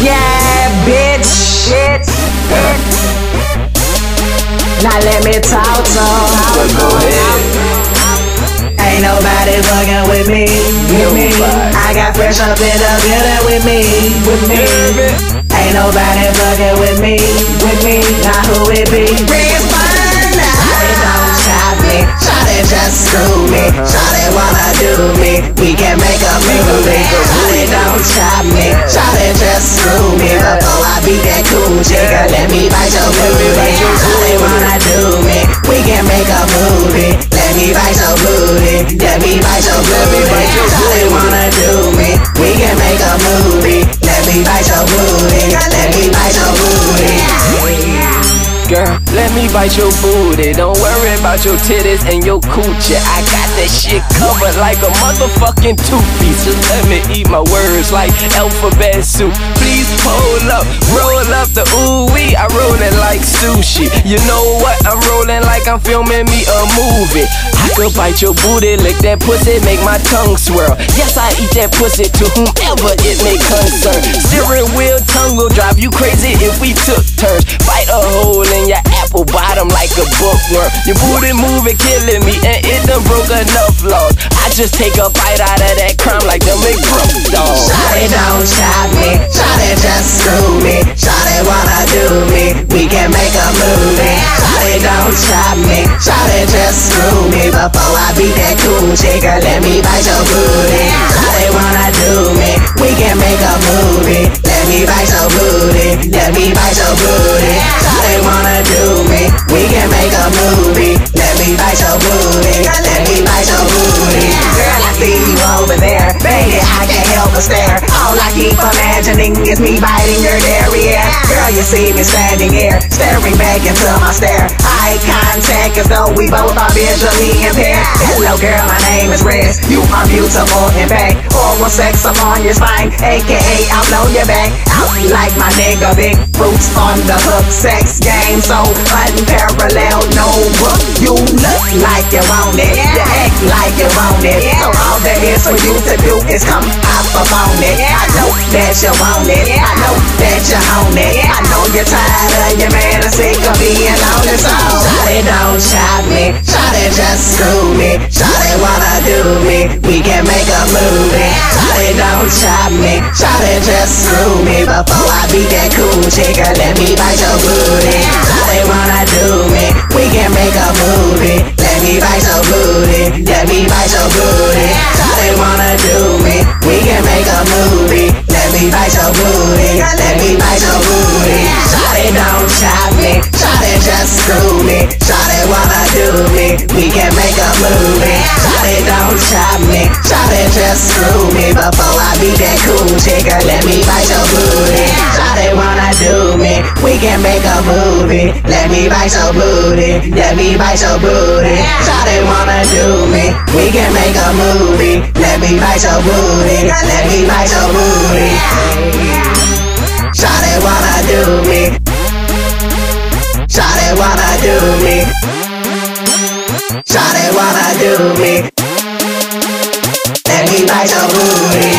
Yeah, bitch. Shit. Now let me talk to go. Ain't nobody fucking with me. With me. I got fresh up in the building with me. With me. Ain't nobody fucking with me. With me. Now who it be? Chick, let me bite bite your booty. Don't worry about your titties and your coochie. I got that shit covered like a motherfucking two-piece. Just let me eat my words like alphabet soup. Please pull up, roll up the ooh wee. I roll it like sushi. You know what? I'm rolling like I'm filming me a movie. I could bite your booty, lick that pussy, make my tongue swirl. Yes, I eat that pussy to whomever it may concern. Steering wheel tongue will drive you crazy if we took turns. Bite a hole in your apple bottom like a bookworm. Your booty moving, killing me, and it done broke enough laws. I just take a bite out of that crumb like the McGruff dog. Shawty don't stop me. Shawty just screw me. Shawty wanna do me. We can make a movie. Shawty don't stop me. Shawty just screw me. Before I beat that cool chick, let me bite your booty. Shawty wanna do But stare. All I keep imagining is me biting your derriere. Girl, you see me standing here, staring back into my stare. Eye contact as though we both are visually impaired. Hello, girl, my name is Rez. You are beautiful, in fact. Oral sex, I'm on your spine, aka I'll blow your back. Out like my nigga, big fruits on the hook. Sex game so unparalleled, no book. You look like you want it, you act like you want it. So all there is for you to do is come up on it. I know that you want it, I know that you own it. I know you're tired of your man and sick of being lonely. So Shawty don't shot me, Shawty just screw me, Shawty wanna do me. We can make a movie. Shawty don't shot me, Shawty just screw me. Before I be that cool chick, let me bite your booty. Shawty wanna do me. We can make a movie. Me bite your booty. Let me bite your booty. Shawty wanna do me. We can make a movie. Let me bite your booty. Let me bite your booty. Shawty don't shot me. Shawty just screw me. Shawty wanna do me. We can make a movie. Shawty don't shot me. Shawty just screw me. Before I beat that cool chick, let me bite your booty. We can make a movie. Let me bite your booty. Let me bite your booty. Shawty wanna do me. We can make a movie. Let me bite your booty. Let me bite your booty. Shawty wanna do me. Shawty wanna do me. Shawty wanna do me. Let me bite your booty.